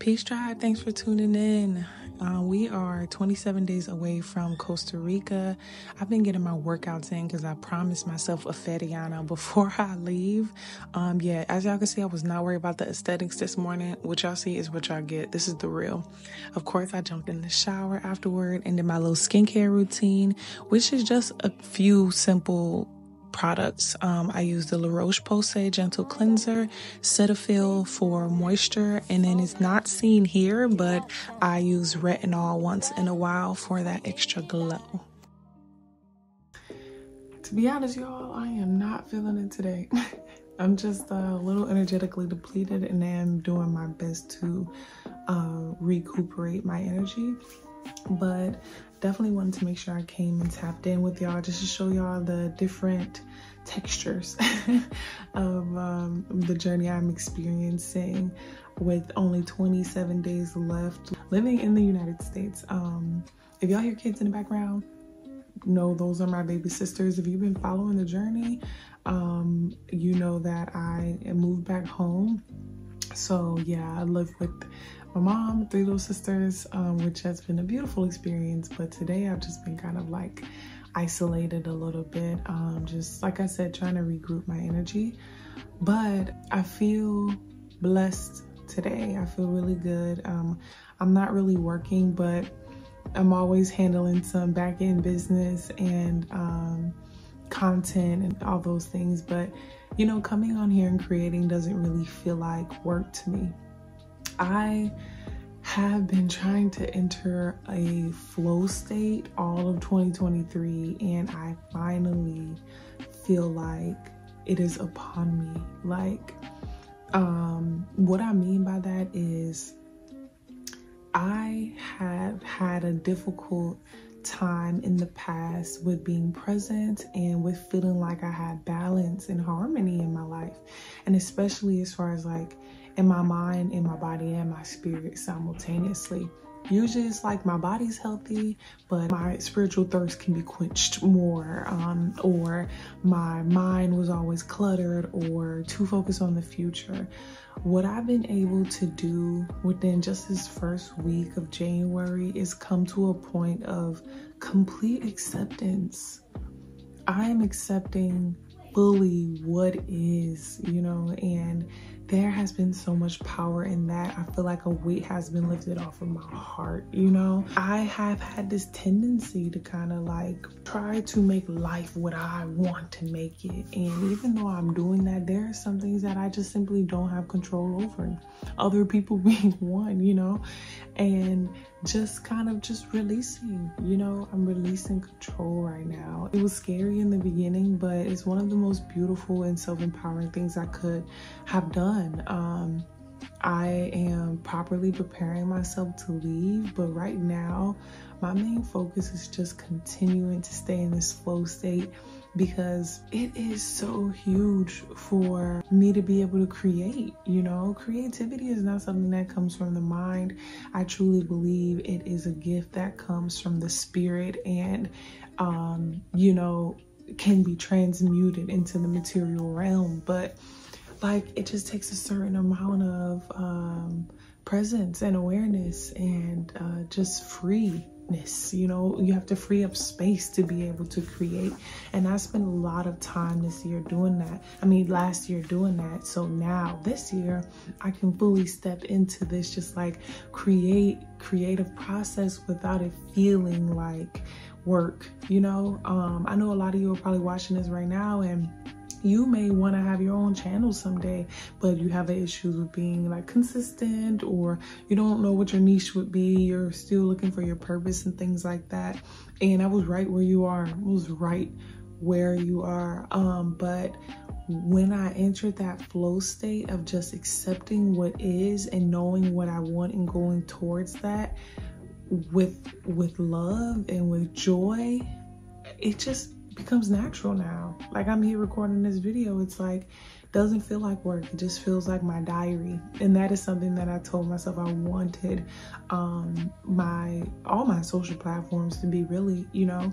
Peace Tribe, thanks for tuning in. Uh, we are 27 days away from Costa Rica. I've been getting my workouts in because I promised myself a Feriana before I leave. Um, yeah, as y'all can see, I was not worried about the aesthetics this morning. What y'all see is what y'all get. This is the real. Of course, I jumped in the shower afterward and did my little skincare routine, which is just a few simple products. Um, I use the La Roche Posay Gentle Cleanser, Cetaphil for moisture, and then it's not seen here, but I use retinol once in a while for that extra glow. To be honest, y'all, I am not feeling it today. I'm just a little energetically depleted and I'm doing my best to uh, recuperate my energy. But definitely wanted to make sure I came and tapped in with y'all just to show y'all the different textures of um, the journey I'm experiencing with only 27 days left living in the United States. Um, if y'all hear kids in the background, know those are my baby sisters. If you've been following the journey, um, you know that I moved back home. So yeah, I live with my mom, three little sisters, um, which has been a beautiful experience. But today I've just been kind of like isolated a little bit. Um, just like I said, trying to regroup my energy. But I feel blessed today. I feel really good. Um, I'm not really working, but I'm always handling some back end business and um, content and all those things. But, you know, coming on here and creating doesn't really feel like work to me. I have been trying to enter a flow state all of 2023 and I finally feel like it is upon me. Like, um, what I mean by that is I have had a difficult time in the past with being present and with feeling like I had balance and harmony in my life. And especially as far as like in my mind, in my body, and my spirit simultaneously. Usually it's like my body's healthy, but my spiritual thirst can be quenched more, um, or my mind was always cluttered or too focused on the future. What I've been able to do within just this first week of January is come to a point of complete acceptance. I am accepting fully what is, you know, and there has been so much power in that. I feel like a weight has been lifted off of my heart, you know? I have had this tendency to kind of like try to make life what I want to make it. And even though I'm doing that, there are some things that I just simply don't have control over. Other people being one, you know? And just kind of just releasing, you know, I'm releasing control right now. It was scary in the beginning, but it's one of the most beautiful and self-empowering things I could have done. Um, I am properly preparing myself to leave, but right now, my main focus is just continuing to stay in this flow state because it is so huge for me to be able to create. You know, creativity is not something that comes from the mind. I truly believe it is a gift that comes from the spirit and, um, you know, can be transmuted into the material realm. But like, it just takes a certain amount of um, presence and awareness and uh, just free you know you have to free up space to be able to create. And i spent a lot of time this year doing that. I mean last year doing that. So now this year i can fully step into this just like create creative process without it feeling like work you know? Um i know a lot of you are probably watching this right now and you may want to have your own channel someday but you have issues with being like consistent or you don't know what your niche would be you're still looking for your purpose and things like that. And i was right where you are I was right where you are. Um but when I entered that flow state of just accepting what is and knowing what I want and going towards that with with love and with joy, it just becomes natural now. Like I'm here recording this video, it's like doesn't feel like work. It just feels like my diary. And that is something that I told myself I wanted um my all my social platforms to be really, you know.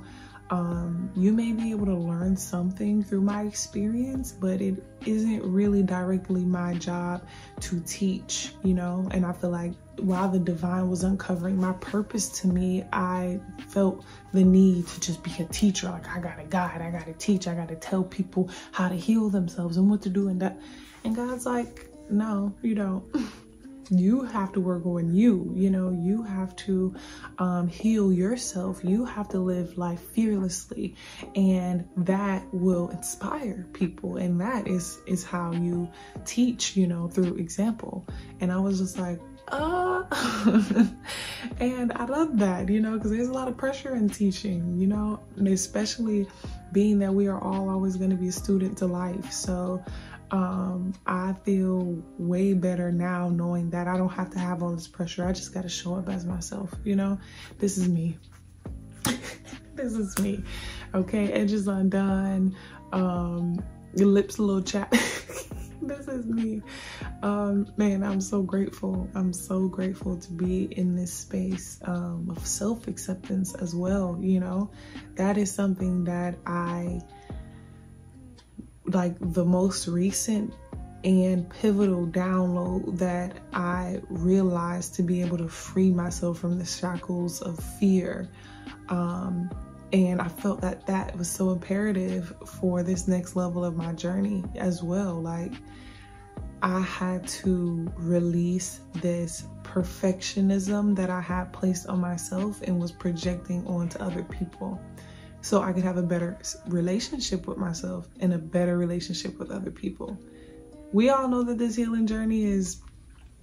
um, you may be able to learn something through my experience, but it isn't really directly my job to teach, you know? And I feel like while the divine was uncovering my purpose to me, I felt the need to just be a teacher. Like, I gotta guide, I gotta teach, I gotta tell people how to heal themselves and what to do and that. And God's like, no, you don't. you have to work on you you know you have to um, heal yourself. You have to live life fearlessly. And that will inspire people. And that is is how you teach you know through example. And i was just like uh. And i love that you know because there's a lot of pressure in teaching you know especially being that we are all always going to be a student to life. So um, I feel way better now knowing that I don't have to have all this pressure. I just got to show up as myself, you know? This is me. this is me. Okay, edges undone. Um, your lips a little chat. this is me. Um, man, I'm so grateful. I'm so grateful to be in this space um, of self acceptance as well. You know, that is something that I like the most recent and pivotal download that I realized to be able to free myself from the shackles of fear. Um, and I felt that that was so imperative for this next level of my journey as well. Like, I had to release this perfectionism that I had placed on myself and was projecting onto other people so I could have a better relationship with myself and a better relationship with other people. We all know that this healing journey is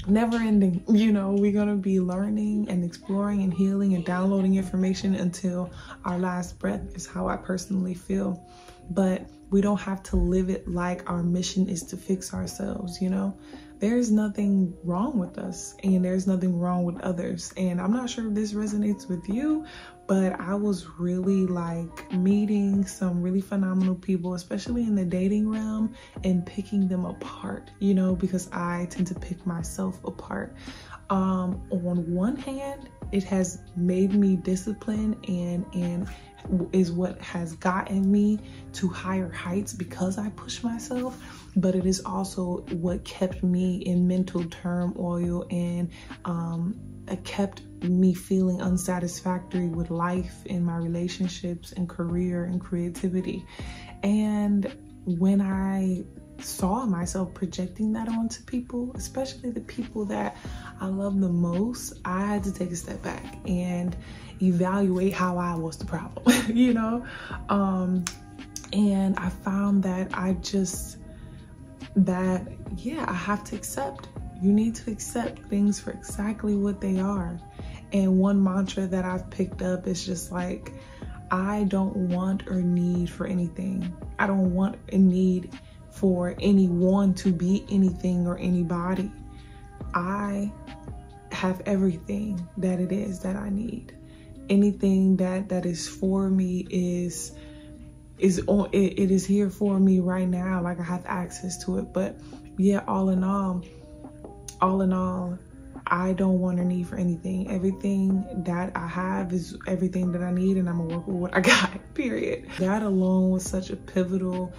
never ending. You know, we're going to be learning and exploring and healing and downloading information until our last breath, is how I personally feel. But we don't have to live it like our mission is to fix ourselves, you know? There's nothing wrong with us and there's nothing wrong with others. And I'm not sure if this resonates with you, but I was really like meeting some really phenomenal people, especially in the dating realm, and picking them apart, you know, because I tend to pick myself apart. Um, on one hand, it has made me disciplined and and is what has gotten me to higher heights because I push myself, but it is also what kept me in mental turmoil and um, kept me feeling unsatisfactory with life in my relationships and career and creativity. And when I saw myself projecting that onto people, especially the people that I love the most, I had to take a step back and evaluate how I was the problem, you know? Um, and I found that I just, that, yeah, I have to accept you need to accept things for exactly what they are. And one mantra that I've picked up is just like, I don't want or need for anything. I don't want a need for anyone to be anything or anybody. I have everything that it is that I need. Anything that that is for me is is on it, it is here for me right now. Like I have access to it. But yeah, all in all, all in all, I don't want or need for anything. Everything that I have is everything that I need, and I'm gonna work with what I got, period. That alone was such a pivotal,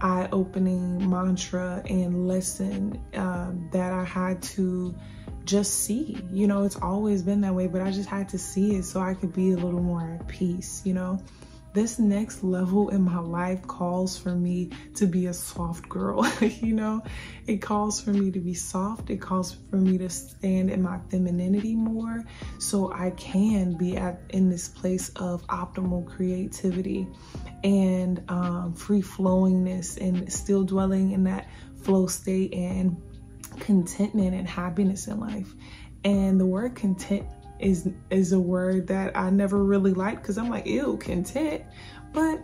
eye opening mantra and lesson um, that I had to just see. You know, it's always been that way, but I just had to see it so I could be a little more at peace, you know? This next level in my life calls for me to be a soft girl you know? It calls for me to be soft. It calls for me to stand in my femininity more so i can be at in this place of optimal creativity and um, free flowingness and still dwelling in that flow state and contentment and happiness in life. And the word content is is a word that I never really liked because I'm like, ew, content. But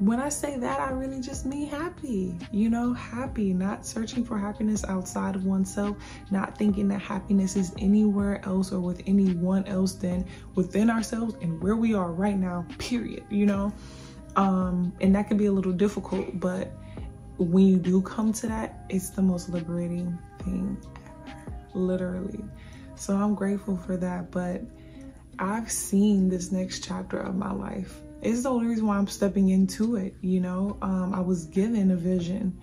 when I say that, I really just mean happy, you know, happy, not searching for happiness outside of oneself, not thinking that happiness is anywhere else or with anyone else than within ourselves and where we are right now, period, you know. Um, and that can be a little difficult, but when you do come to that, it's the most liberating thing ever, literally. So I'm grateful for that. But I've seen this next chapter of my life it's the only reason why I'm stepping into it. You know, um, I was given a vision,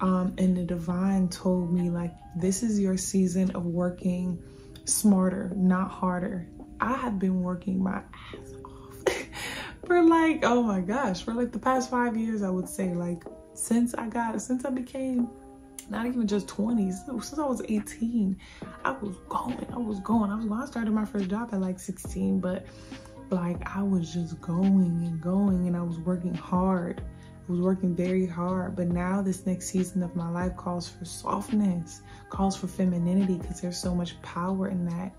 um, and the divine told me like, this is your season of working smarter, not harder. I have been working my ass off for like, oh my gosh, for like the past five years, I would say like since I got, since I became not even just 20s, since I was 18, I was going, I was going, I was going. I started my first job at like 16, but like I was just going and going and I was working hard. I was working very hard, but now this next season of my life calls for softness, calls for femininity because there's so much power in that.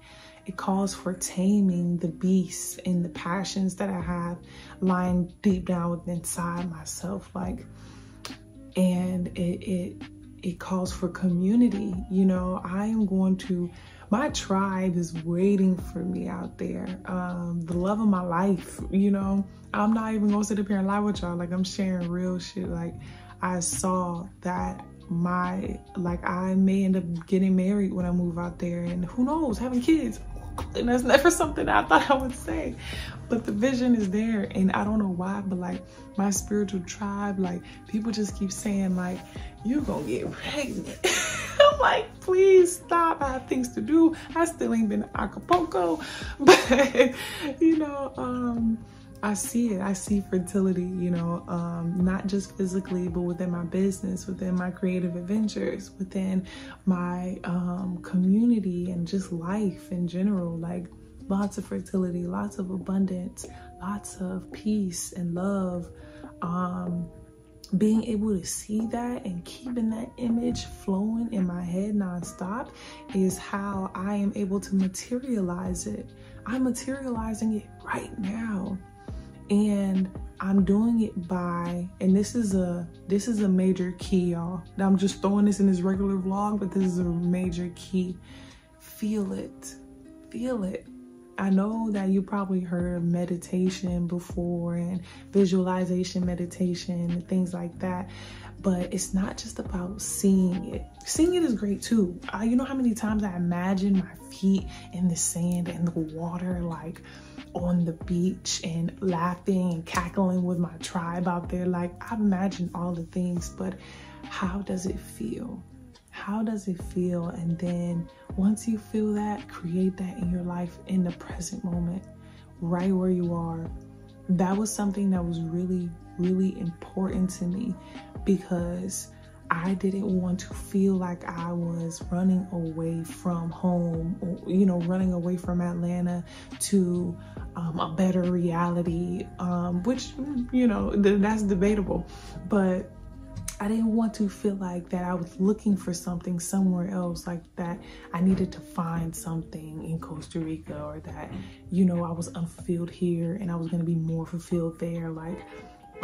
It calls for taming the beasts and the passions that I have lying deep down within inside myself. Like, and it, it it calls for community. You know, I am going to, my tribe is waiting for me out there. Um, the love of my life, you know, I'm not even gonna sit up here and lie with y'all. Like I'm sharing real shit. Like I saw that my, like I may end up getting married when I move out there and who knows, having kids and that's never something I thought I would say. But the vision is there and I don't know why, but like my spiritual tribe, like people just keep saying like, you're gonna get pregnant. I'm like, please stop. I have things to do. I still ain't been to Acapulco. But you know, um, I see it. I see fertility, you know, um, not just physically, but within my business, within my creative adventures, within my um, community and just life in general. Like lots of fertility, lots of abundance, lots of peace and love. Um, being able to see that and keeping that image flowing in my head nonstop is how I am able to materialize it. I'm materializing it right now and I'm doing it by, and this is a this is a major key, y'all. I'm just throwing this in this regular vlog, but this is a major key. Feel it, feel it. I know that you probably heard meditation before and visualization meditation and things like that, but it's not just about seeing it. Seeing it is great too. Uh, you know how many times I imagine my feet in the sand and the water, like on the beach and laughing and cackling with my tribe out there. Like I've imagined all the things, but how does it feel? How does it feel? And then once you feel that, create that in your life in the present moment, right where you are. That was something that was really, really important to me because I didn't want to feel like I was running away from home, you know, running away from Atlanta to um, a better reality, um, which, you know, that's debatable. But I didn't want to feel like that I was looking for something somewhere else, like that I needed to find something in Costa Rica or that, you know, I was unfulfilled here and I was going to be more fulfilled there. Like,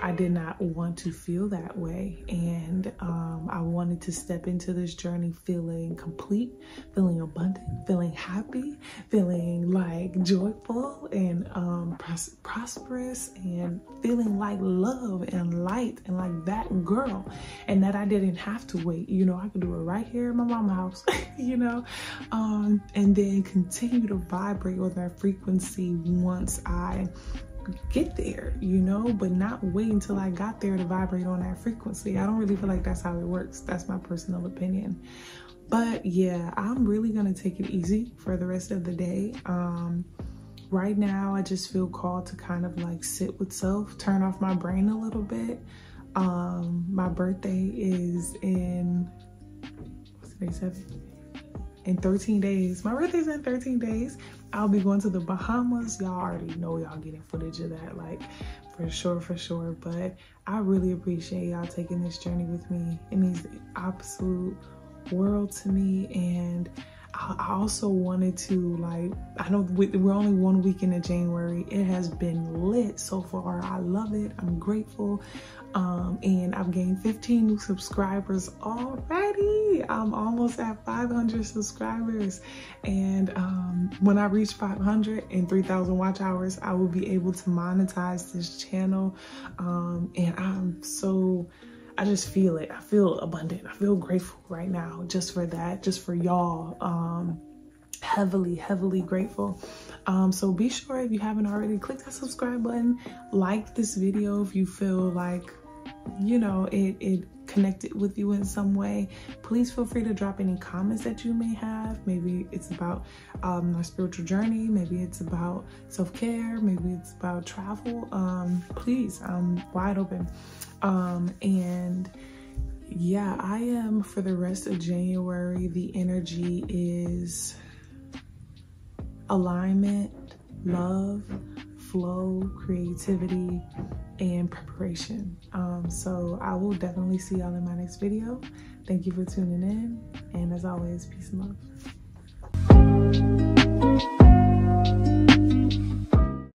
I did not want to feel that way. And um, I wanted to step into this journey feeling complete, feeling abundant, feeling happy, feeling like joyful and um, pros prosperous, and feeling like love and light and like that girl. And that I didn't have to wait. You know, I could do it right here in my mama house, you know, um, and then continue to vibrate with that frequency once I get there, you know, but not wait until I got there to vibrate on that frequency. I don't really feel like that's how it works. That's my personal opinion. But yeah, I'm really gonna take it easy for the rest of the day. Um, right now, I just feel called to kind of like sit with self, turn off my brain a little bit. Um, my birthday is in what's today, seven? In 13 days. My birthday's in 13 days. I'll be going to the Bahamas. Y'all already know y'all getting footage of that, like for sure, for sure. But I really appreciate y'all taking this journey with me. It means the absolute world to me. And I also wanted to like, I know we're only one week into January. It has been lit so far. I love it. I'm grateful. Um, and I've gained 15 new subscribers already. I'm almost at 500 subscribers. And um, when I reach 500 and 3,000 watch hours, I will be able to monetize this channel. Um, and I'm so, I just feel it. I feel abundant. I feel grateful right now just for that, just for y'all. Um, heavily, heavily grateful. Um, so be sure if you haven't already, click that subscribe button, like this video if you feel like, you know, it, it connected with you in some way. Please feel free to drop any comments that you may have. Maybe it's about um, my spiritual journey. Maybe it's about self-care. Maybe it's about travel. Um, please, I'm wide open. Um, and yeah, I am for the rest of January, the energy is alignment, love, flow, creativity, and preparation. Um, so I will definitely see y'all in my next video. Thank you for tuning in. And as always, peace and love.